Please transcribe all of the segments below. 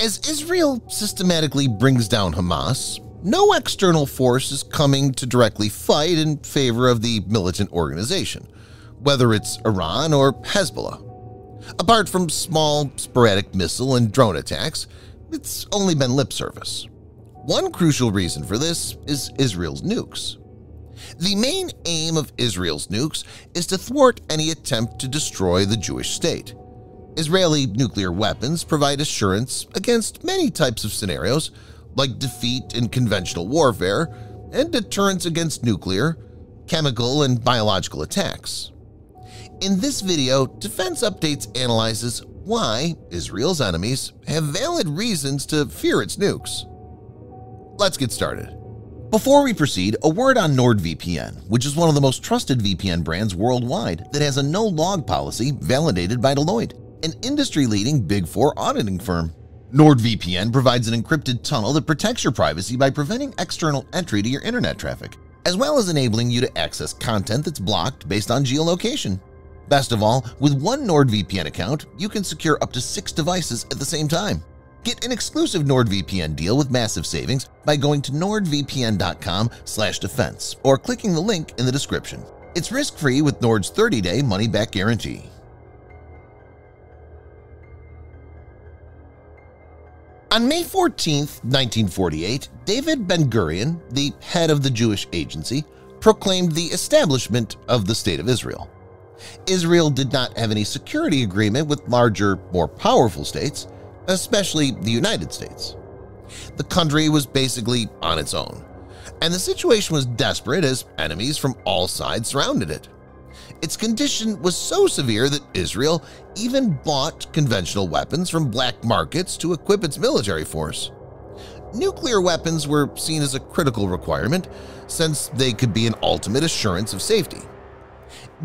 As Israel systematically brings down Hamas, no external force is coming to directly fight in favor of the militant organization, whether it's Iran or Hezbollah. Apart from small, sporadic missile and drone attacks, it's only been lip service. One crucial reason for this is Israel's nukes. The main aim of Israel's nukes is to thwart any attempt to destroy the Jewish state. Israeli nuclear weapons provide assurance against many types of scenarios, like defeat in conventional warfare and deterrence against nuclear, chemical, and biological attacks. In this video, Defense Updates analyzes why Israel's enemies have valid reasons to fear its nukes. Let's get started. Before we proceed, a word on NordVPN, which is one of the most trusted VPN brands worldwide that has a no-log policy validated by Deloitte, an industry-leading Big Four auditing firm. NordVPN provides an encrypted tunnel that protects your privacy by preventing external entry to your internet traffic, as well as enabling you to access content that's blocked based on geolocation. Best of all, with one NordVPN account, you can secure up to six devices at the same time. Get an exclusive NordVPN deal with massive savings by going to nordvpn.com defense or clicking the link in the description. It's risk-free with Nord's 30-day money-back guarantee. On May 14, 1948, David Ben-Gurion, the head of the Jewish Agency, proclaimed the establishment of the State of Israel. Israel did not have any security agreement with larger, more powerful states, especially the United States. The country was basically on its own, and the situation was desperate as enemies from all sides surrounded it. Its condition was so severe that Israel even bought conventional weapons from black markets to equip its military force. Nuclear weapons were seen as a critical requirement since they could be an ultimate assurance of safety.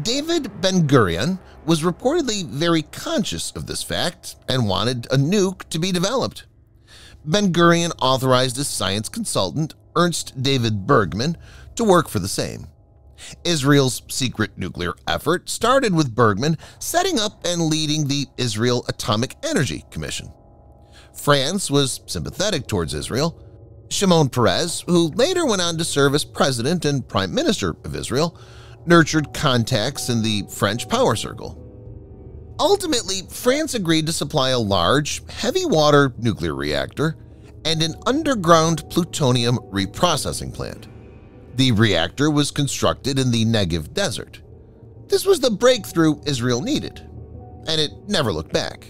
David Ben-Gurion was reportedly very conscious of this fact and wanted a nuke to be developed. Ben-Gurion authorized his science consultant Ernst David Bergmann to work for the same. Israel's secret nuclear effort started with Bergmann setting up and leading the Israel Atomic Energy Commission. France was sympathetic towards Israel. Shimon Peres, who later went on to serve as president and prime minister of Israel, nurtured contacts in the French power circle. Ultimately, France agreed to supply a large, heavy-water nuclear reactor and an underground plutonium reprocessing plant. The reactor was constructed in the Negev desert. This was the breakthrough Israel needed, and it never looked back.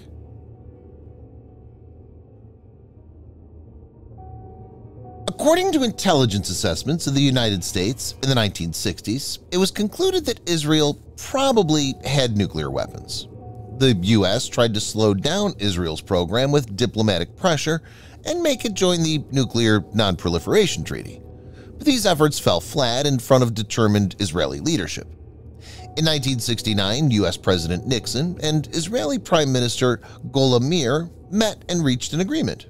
According to intelligence assessments of the United States in the 1960s, it was concluded that Israel probably had nuclear weapons. The U.S. tried to slow down Israel's program with diplomatic pressure and make it join the Nuclear Non-Proliferation Treaty, but these efforts fell flat in front of determined Israeli leadership. In 1969, U.S. President Nixon and Israeli Prime Minister Golda Meir met and reached an agreement.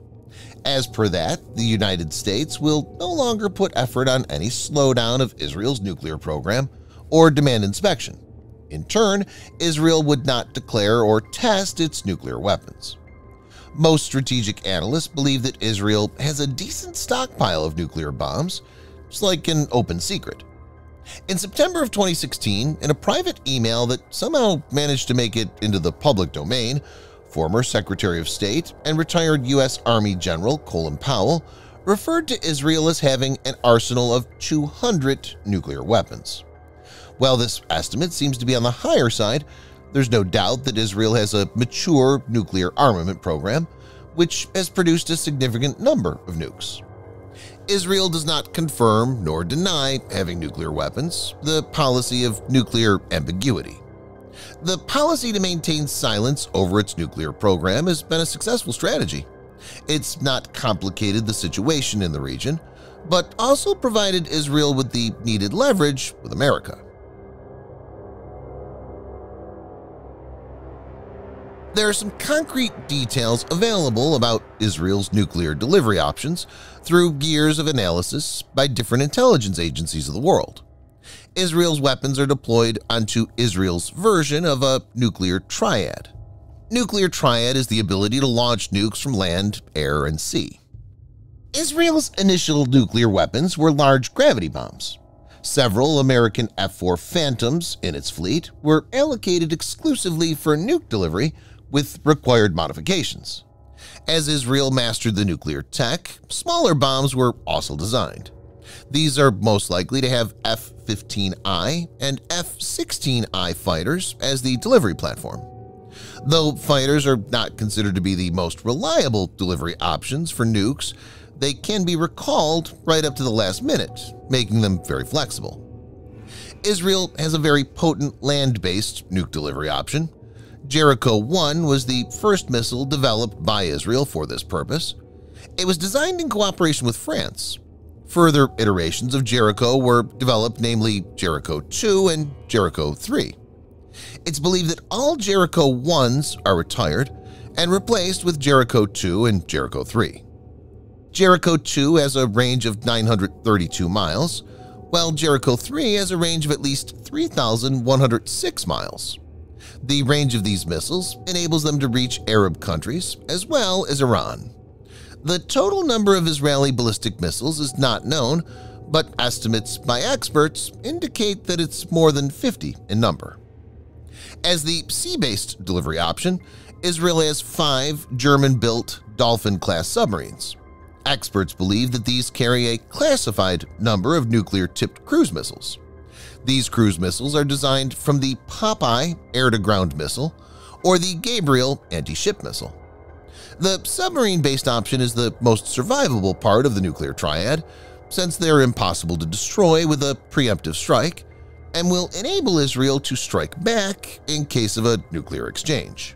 As per that, the United States will no longer put effort on any slowdown of Israel's nuclear program or demand inspection. In turn, Israel would not declare or test its nuclear weapons. Most strategic analysts believe that Israel has a decent stockpile of nuclear bombs, it's like an open secret. In September of 2016, in a private email that somehow managed to make it into the public domain, former Secretary of State and retired U.S. Army General Colin Powell referred to Israel as having an arsenal of 200 nuclear weapons. While this estimate seems to be on the higher side, there's no doubt that Israel has a mature nuclear armament program, which has produced a significant number of nukes. Israel does not confirm nor deny having nuclear weapons, the policy of nuclear ambiguity. The policy to maintain silence over its nuclear program has been a successful strategy. It's not complicated the situation in the region, but also provided Israel with the needed leverage with America. There are some concrete details available about Israel's nuclear delivery options through years of analysis by different intelligence agencies of the world. Israel's weapons are deployed onto Israel's version of a nuclear triad. Nuclear triad is the ability to launch nukes from land, air, and sea. Israel's initial nuclear weapons were large gravity bombs. Several American F-4 Phantoms in its fleet were allocated exclusively for nuke delivery with required modifications. As Israel mastered the nuclear tech, smaller bombs were also designed. These are most likely to have F-15I and F-16I fighters as the delivery platform. Though fighters are not considered to be the most reliable delivery options for nukes, they can be recalled right up to the last minute, making them very flexible. Israel has a very potent land-based nuke delivery option. Jericho-1 was the first missile developed by Israel for this purpose. It was designed in cooperation with France. Further iterations of Jericho were developed, namely Jericho-2 and Jericho-3. It's believed that all Jericho-1s are retired and replaced with Jericho-2 and Jericho-3. Jericho 2 has a range of 932 miles, while Jericho 3 has a range of at least 3,106 miles. The range of these missiles enables them to reach Arab countries as well as Iran. The total number of Israeli ballistic missiles is not known, but estimates by experts indicate that it's more than 50 in number. As the sea-based delivery option, Israel has five German-built Dolphin-class submarines. Experts believe that these carry a classified number of nuclear-tipped cruise missiles. These cruise missiles are designed from the Popeye air-to-ground missile or the Gabriel anti-ship missile. The submarine-based option is the most survivable part of the nuclear triad, since they're impossible to destroy with a preemptive strike and will enable Israel to strike back in case of a nuclear exchange.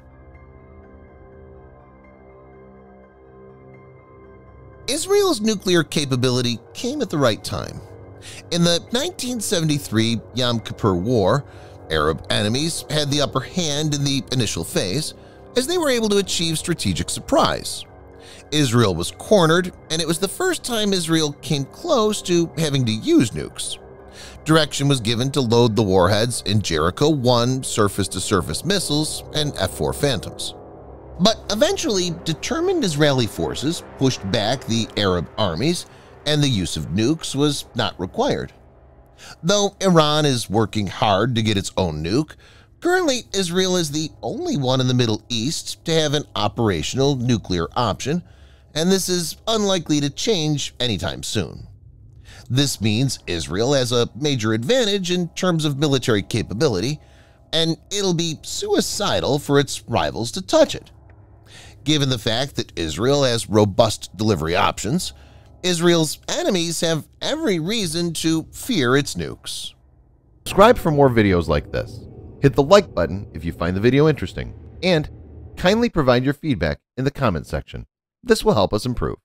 Israel's nuclear capability came at the right time. In the 1973 Yom Kippur War, Arab enemies had the upper hand in the initial phase as they were able to achieve strategic surprise. Israel was cornered, and it was the first time Israel came close to having to use nukes. Direction was given to load the warheads in Jericho-1 surface-to-surface missiles and F-4 Phantoms. But eventually, determined Israeli forces pushed back the Arab armies and the use of nukes was not required. Though Iran is working hard to get its own nuke, currently Israel is the only one in the Middle East to have an operational nuclear option, and this is unlikely to change anytime soon. This means Israel has a major advantage in terms of military capability, and it'll be suicidal for its rivals to touch it. Given the fact that Israel has robust delivery options, Israel's enemies have every reason to fear its nukes. Subscribe for more videos like this. Hit the like button if you find the video interesting, and kindly provide your feedback in the comment section. This will help us improve.